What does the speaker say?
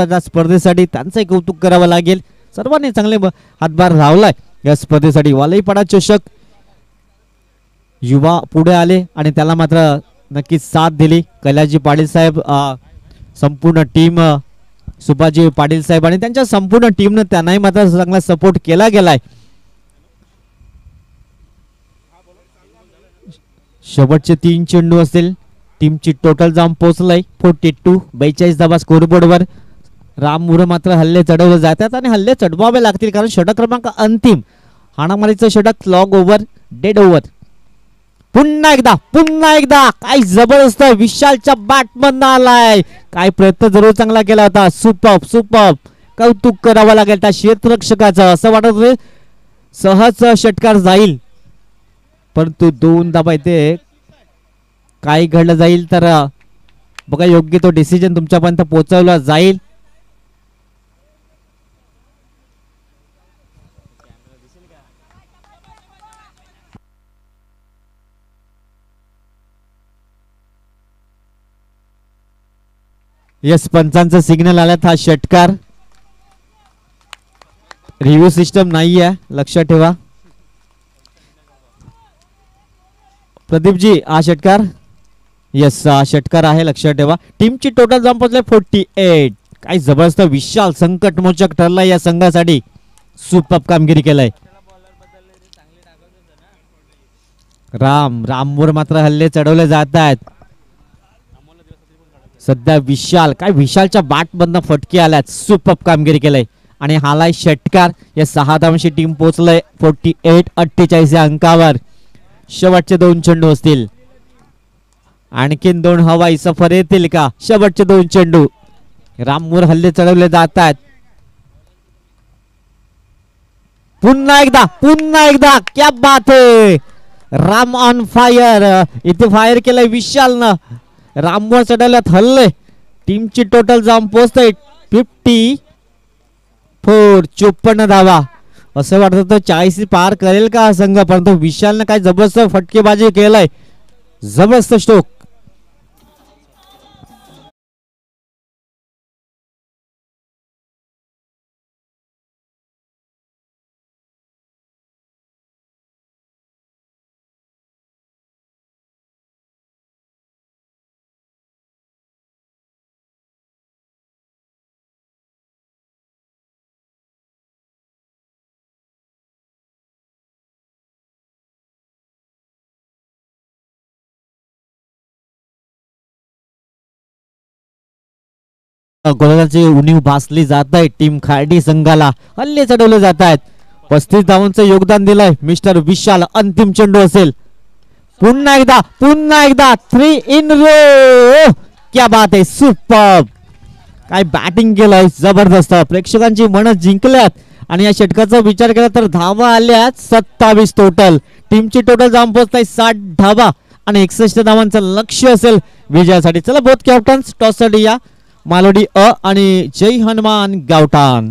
भारताच्या स्पर्धेसाठी त्यांचंही कौतुक करावं लागेल. सर्वांनी चांगले हातभार लावलाय. या स्पर्धेसाठी वालईपाडा चषक. युवा पुढे आले आणि त्याला मात्र नक्कीच साथ दिली. कैलाजी पाटील साहेब संपूर्ण टीम सुभाजी पाटील साहेब आणि त्यांच्या संपूर्ण टीमनं त्यांनाही मात्र चांगला सपोर्ट केला गेलाय. शेवटचे तीन चेंडू असतील. टीमची टोटल जाऊन पोहोचलंय. फोर्टी टू बेचाळीस धाबा स्कोरबोर्डवर राम मुरे मात्र हल्ले चढवले जातात आणि हल्ले चढवावे लागतील कारण षटक क्रमांक अंतिम हाणामारीचं षटक लॉग ओव्हर डेड ओव्हर पुन्हा एकदा पुन्हा एकदा काय जबरदस्त विशालच्या बॅटमधनं आलाय. काय प्रयत्न जरूर चांगला केला होता. सुपअप सुपअप कौतुक करावं लागेल त्या क्षेत्ररक्षकाचं असं वाटत होते सहज षटकार जाईल. परंतु दोन धाबा इथे काय घडलं जाईल तर बघा योग्य तो डिसिजन तुमच्यापर्यंत पोहोचवला जाईल. यस पंचांचा सिग्नल आल्यात हा षटकार. रिव्ह्यू सिस्टम नाही आहे लक्षात ठेवा. प्रदीपजी हा षटकार? येस हा षटकार आहे लक्षात ठेवा. टीमची टोटल जाम पोहोचले फोर्टी एट काय जबरदस्त विशाल संकटमोचक ठरलाय या संघासाठी. सुपअप कामगिरी केलंय. राम रामवर मात्र हल्ले चढवले जात आहेत. सध्या विशाल काय विशालच्या बॅटमधनं फटके आल्यात. सुपअप कामगिरी केलंय. आणि हालाय षटकार या सहा धावांशी टीम पोहोचलंय फोर्टी एट अठ्ठेचाळीस या अंकावर. शेवटचे दोन चेंडू असतील. आणखीन दोन हवाई सफर येतील का? शेवटचे दोन चेंडू. रामवर हल्ले चढवले जात आहेत पुन्हा एकदा पुन्हा एकदा क्या बात आहे राम ऑन फायर इथे फायर केलंय विशालनं. रामवर चढवल्यात हल्ले. टीमची टोटल जाऊन पोहोचतय. फिफ्टी फोर चोपन्न धावा. असं वाटतं तो चाळीस पार करेल का संघ? परंतु विशालनं काय जबरदस्त फटकेबाजी केलाय. जबरदस्त स्ट्रोक गोलंदाजी उणीव भासली जात आहे. टीम खार्डी संघाला हल्ले चढवले जात आहेत. पस्तीस धावांचं योगदान दिलंय. मिस्टर विशाल अंतिम चेंडू असेल. पुन्हा एकदा पुन्हा एकदा थ्री इन रो क्या बात आहे सुपर काय बॅटिंग केलंय जबरदस्त. प्रेक्षकांची मन जिंकल्यात. आणि या षटकाचा विचार केला तर धावा आल्यात सत्तावीस टोटल टीमची टोटल जाऊन पोहोचताय साठ धावा. आणि एकसष्ट धावांचं लक्ष असेल. विजयासाठी चला बोथ कॅप्टन्स टॉससाठी या. मालोडी अ आणि जय हनुमान गावटान